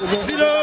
Bagi lo.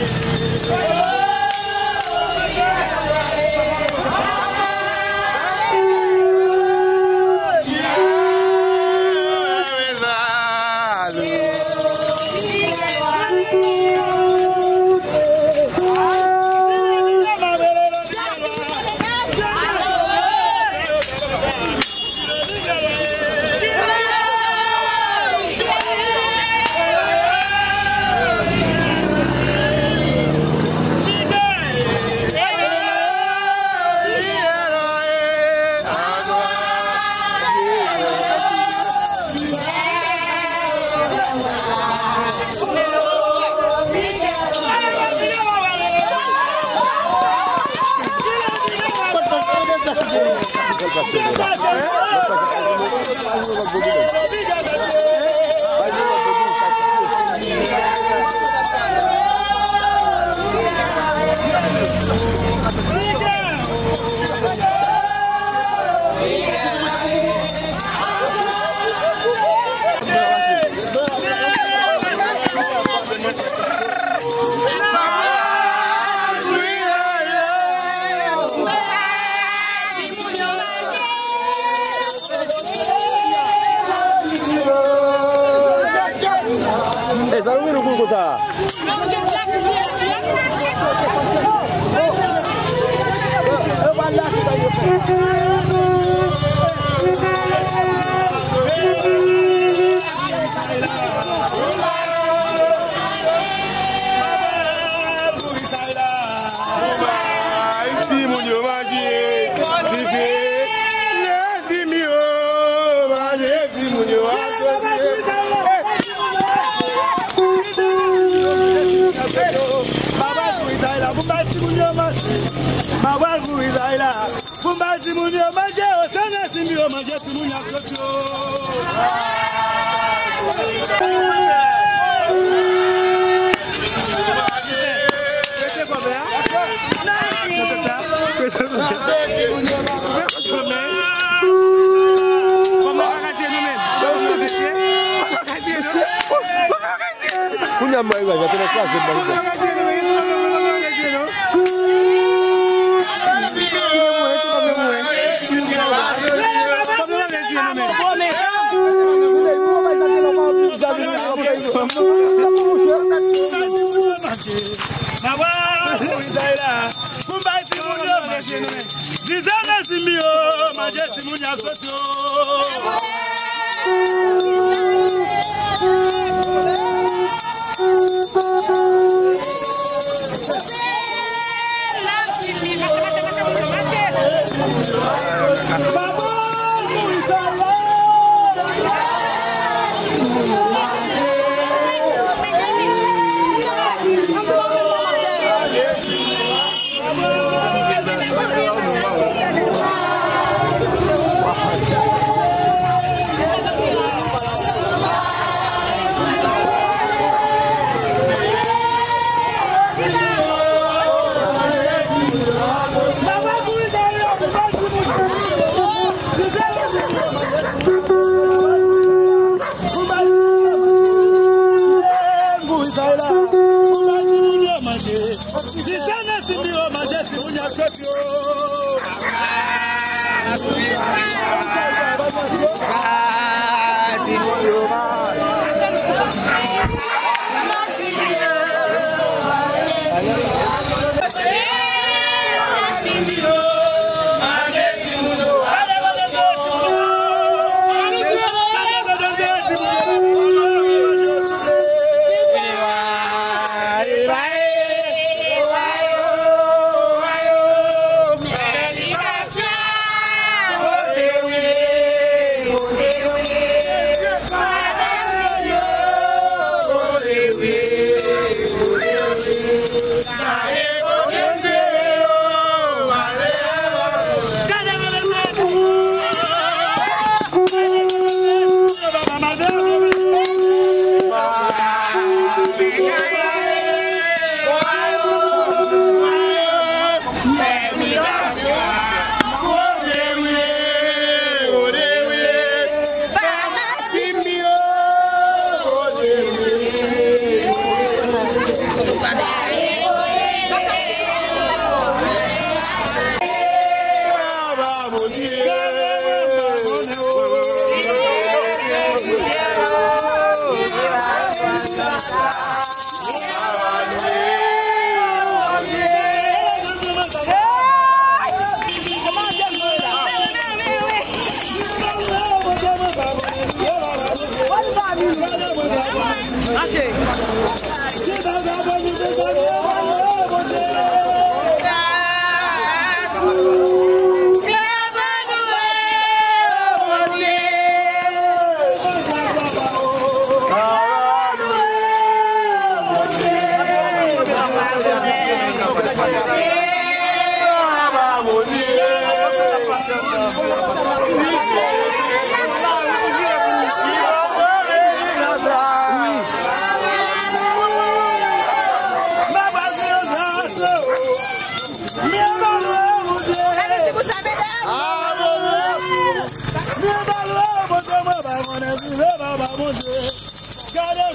Yeah. Gracias. Thank you. Bumbazi muni omaje osana simbi omaje simunya kotio. Punya mbak juga, jadi kelas Nizana simio, majeti munya sosio. Baba, Vamos, vamos, vamos. 谢谢。大家关注谢大家。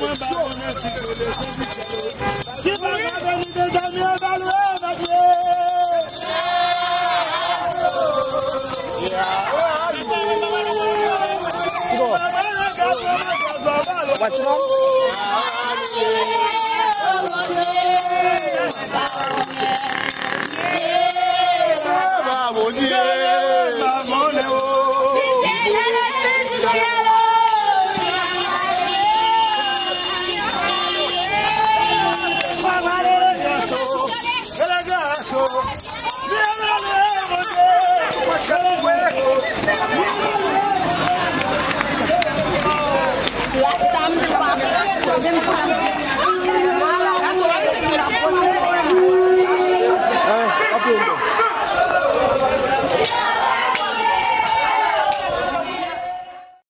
wọn bá wọn náà ti gbèlè tó ti tẹ̀lé. Kí bàbá tó ní dandan ní ọba ló wà bàjẹ́. What's wrong?